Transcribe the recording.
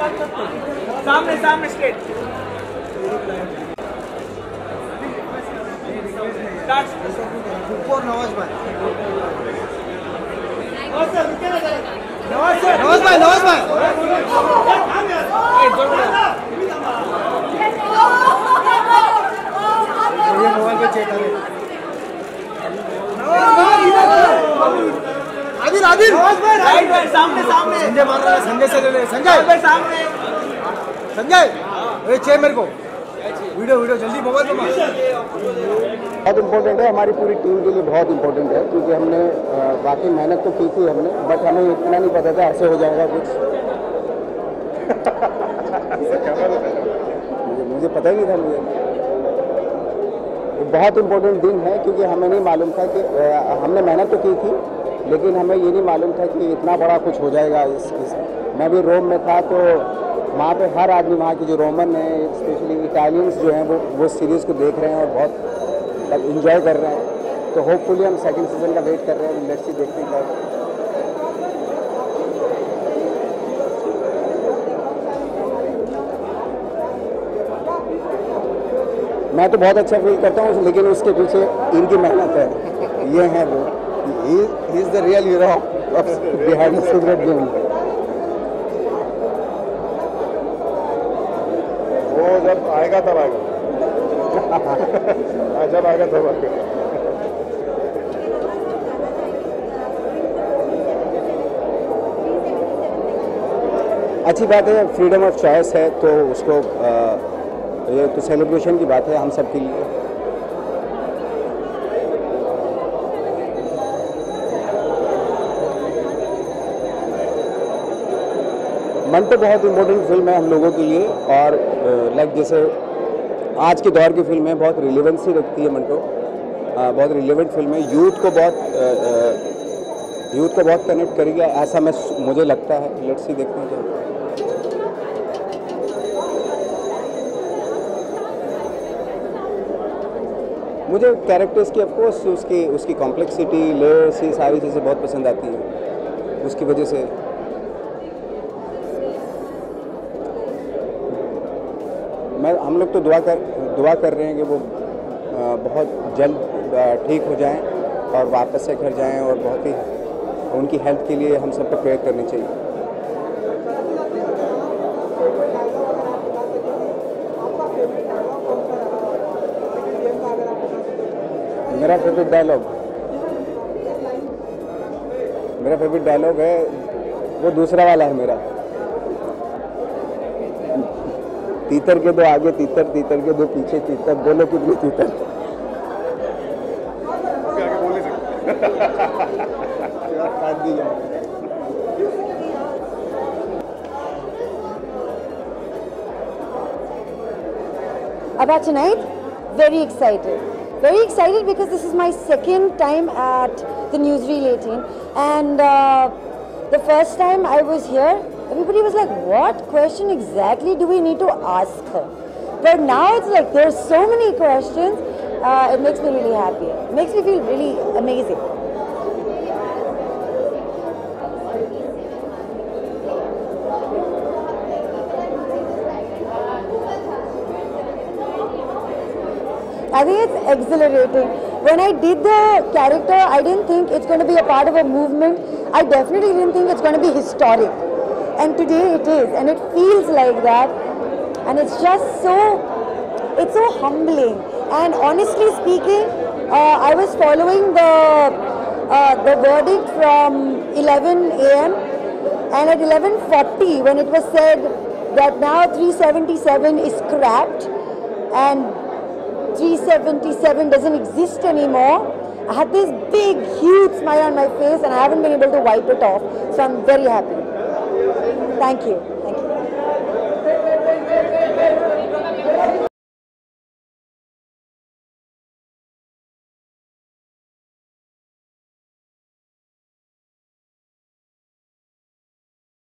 सामने सामने स्ट्रेट नवाज़ भाई। नवाज़ भाई नवाज़ भाई। मोबाइल पे चेक करें। आदिल आदिल राइट राइट सामने सामने संजय मार रहा है संजय से ले ले संजय भाई सामने संजय ये चाहिए मेरे को वीडियो वीडियो जल्दी मोबाइल पे बहुत इम्पोर्टेंट है, हमारी पूरी टीम के लिए बहुत इम्पोर्टेंट है, क्योंकि हमने बाकी मेहनत तो की थी हमने बट हमें इतना नहीं पता था, ऐसे हो जाएगा कुछ। मुझे मुझे पता ही नहीं था मुझे। बहुत इम्पोर्टेंट दिन है, क्योंकि हमें नहीं मालूम था कि हमने मेहनत तो की थी लेकिन हमें ये नहीं मालूम था कि इतना बड़ा कुछ हो जाएगा इस, इस मैं। भी रोम में था तो वहाँ पे हर आदमी वहाँ के जो रोमन है स्पेशली इटालियंस जो हैं वो वो सीरीज़ को देख रहे हैं और बहुत मतलब इंजॉय कर रहे हैं। तो होपफुली हम सेकंड सीज़न का वेट कर रहे हैं लेट्स सी देखते हैं मैं तो बहुत अच्छा फील करता हूँ लेकिन उसके पीछे इनकी मेहनत है। ये है वो। He is the real hero of behind the cigarette game वो जब आएगा तब आएगा। हाँ, जब आएगा तब आएगा। अच्छी बात है फ्रीडम ऑफ़ चॉइस है तो उसको अ, ये तो सेलिब्रेशन की बात है हम सब के लिए। मन तो बहुत इम्पोर्टेंट फ़िल्म है हम लोगों के लिए और लाइक जैसे आज के दौर की फ़िल्म है, बहुत रिलेवेंसी रखती है मंटो बहुत रिलेवेंट फ़िल्म है। यूथ को बहुत यूथ को बहुत कनेक्ट करेगी, ऐसा मैं मुझे लगता है। लेट्स सी देखते हैं। मुझे कैरेक्टर्स की ऑफकोर्स उसकी उसकी कॉम्प्लेक्सिटी लेयर्स ये सारी चीज़ें बहुत पसंद आती हैं। उसकी वजह से मैं, हम लोग तो दुआ कर दुआ कर रहे हैं कि वो बहुत जल्द ठीक हो जाएँ और वापस से घर जाएँ और बहुत ही, उनकी हेल्थ के लिए हम सबको प्रेयर करनी चाहिए। मेरा फेवरेट डायलॉग मेरा फेवरेट डायलॉग है, वो दूसरा वाला है मेरा। तीतर के दो आगे तीतर तीतर के दो पीछे तीतर बोलो कितनी तीतर About tonight, very excited. Very excited because this is my second time at the Newsreel 18. And uh, the first time I was here, everybody was like, what question exactly do we need to ask her? But now it's like there's so many questions. Uh, it makes me really happy. It makes me feel really amazing. I think it's exhilarating. When I did the character, I didn't think it's going to be a part of a movement. I definitely didn't think it's going to be historic. And today it is, and it feels like that. And it's just so, it's so humbling. And honestly speaking, uh, I was following the uh, the verdict from 11 a.m. and at 11:40, when it was said that now 377 is scrapped and 377 doesn't exist anymore. I had this big, huge smile on my face and I haven't been able to wipe it off. So I'm very happy. Thank you.